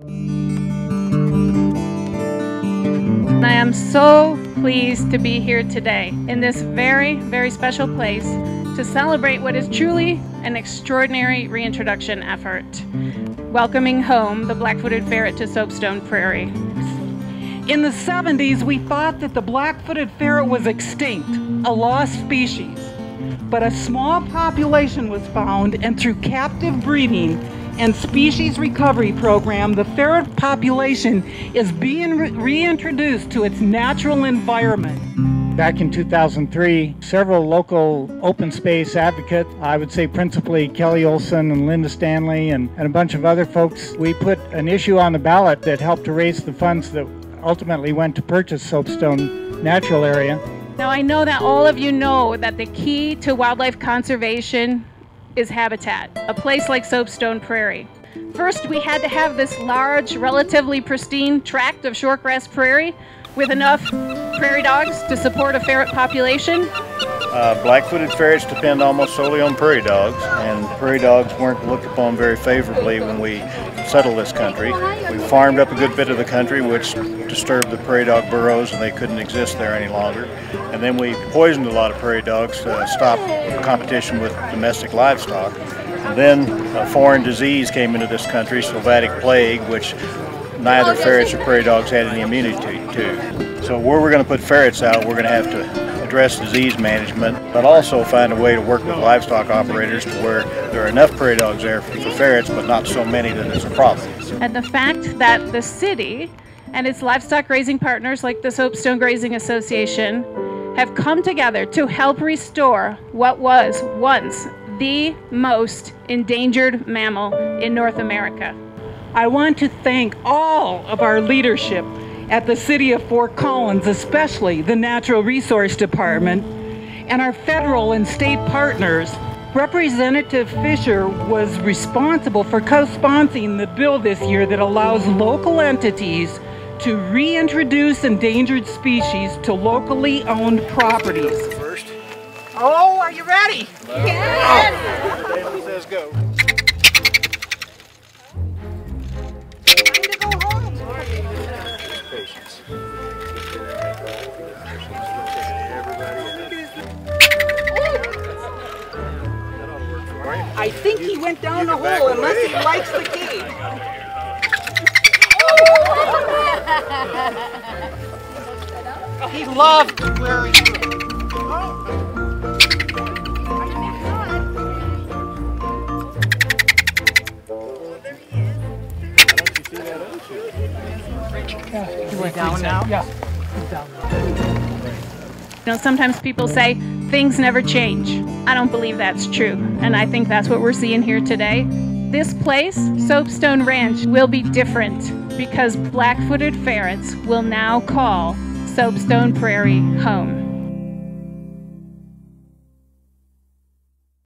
I am so pleased to be here today in this very, very special place to celebrate what is truly an extraordinary reintroduction effort, welcoming home the black-footed ferret to Soapstone Prairie. In the 70s, we thought that the black-footed ferret was extinct, a lost species. But a small population was found, and through captive breeding and species recovery program, the ferret population is being re reintroduced to its natural environment. Back in 2003, several local open space advocates, I would say principally Kelly Ohlson and Linda Stanley and, and a bunch of other folks, we put an issue on the ballot that helped to raise the funds that ultimately went to purchase Soapstone Natural Area. Now, I know that all of you know that the key to wildlife conservation is habitat, a place like Soapstone Prairie. First, we had to have this large, relatively pristine tract of shortgrass prairie with enough prairie dogs to support a ferret population. Uh, black-footed ferrets depend almost solely on prairie dogs, and prairie dogs weren't looked upon very favorably when we settled this country. We farmed up a good bit of the country, which disturbed the prairie dog burrows, and they couldn't exist there any longer. And then we poisoned a lot of prairie dogs to stop competition with domestic livestock. And then a foreign disease came into this country, sylvatic plague, which neither ferrets or prairie dogs had any immunity to. So where we're going to put ferrets out, we're going to have to address disease management, but also find a way to work with livestock operators to where there are enough prairie dogs there for ferrets, but not so many that it's a problem. And the fact that the city and its livestock raising partners like the Soapstone Grazing Association have come together to help restore what was once the most endangered mammal in North America. I want to thank all of our leadership at the City of Fort Collins, especially the Natural Resource Department, and our federal and state partners. Representative Fischer was responsible for co-sponsoring the bill this year that allows local entities to reintroduce endangered species to locally owned properties. First. Oh, are you ready? Yeah. Oh. Says go. I think he went down the hole unless he likes the cage. he loved wearing Yeah, he went down now? Yeah, he's down now. You know, sometimes people say things never change. I don't believe that's true, and I think that's what we're seeing here today. This place, Soapstone Ranch, will be different because black-footed ferrets will now call Soapstone Prairie home.